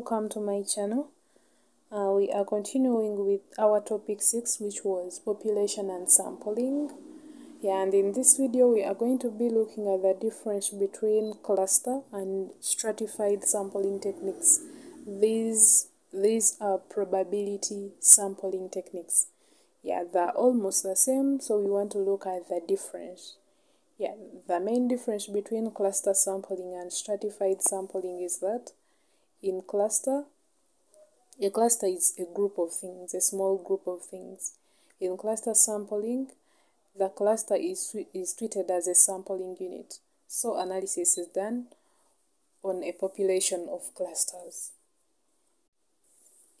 welcome to my channel. Uh, we are continuing with our topic 6 which was population and sampling. Yeah, and in this video we are going to be looking at the difference between cluster and stratified sampling techniques. These, these are probability sampling techniques. Yeah, they're almost the same, so we want to look at the difference. Yeah, the main difference between cluster sampling and stratified sampling is that in cluster, a cluster is a group of things, a small group of things. In cluster sampling, the cluster is, is treated as a sampling unit. So analysis is done on a population of clusters.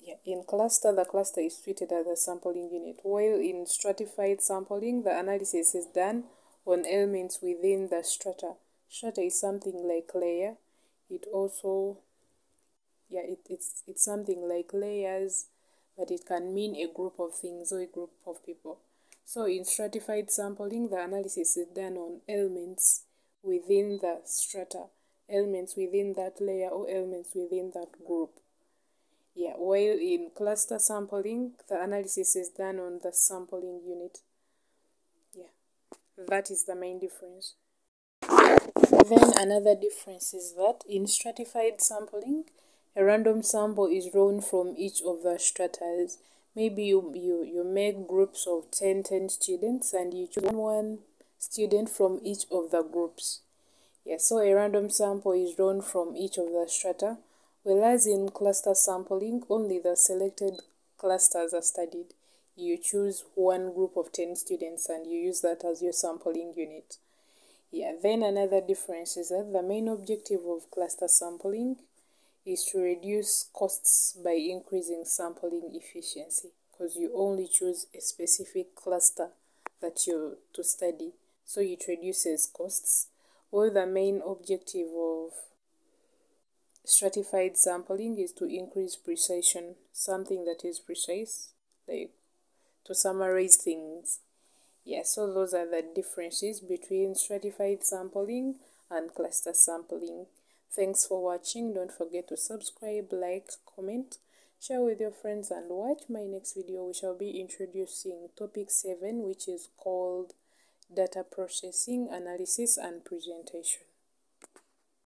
Yeah, in cluster, the cluster is treated as a sampling unit, while in stratified sampling, the analysis is done on elements within the strata. Strata is something like layer. It also, yeah, it, it's, it's something like layers, but it can mean a group of things or a group of people. So in stratified sampling, the analysis is done on elements within the strata, elements within that layer or elements within that group. Yeah, while in cluster sampling, the analysis is done on the sampling unit Yeah, that is the main difference then another difference is that in stratified sampling a random sample is drawn from each of the stratas maybe you, you, you make groups of 10 10 students and you choose one student from each of the groups. Yeah so a random sample is drawn from each of the strata whereas in cluster sampling only the selected clusters are studied. You choose one group of 10 students and you use that as your sampling unit. Yeah, then another difference is that the main objective of cluster sampling is to reduce costs by increasing sampling efficiency because you only choose a specific cluster that you to study so it reduces costs while the main objective of stratified sampling is to increase precision something that is precise like to summarize things. Yeah, so those are the differences between stratified sampling and cluster sampling. Thanks for watching. Don't forget to subscribe, like, comment, share with your friends and watch my next video. We shall be introducing topic 7 which is called data processing, analysis and presentation.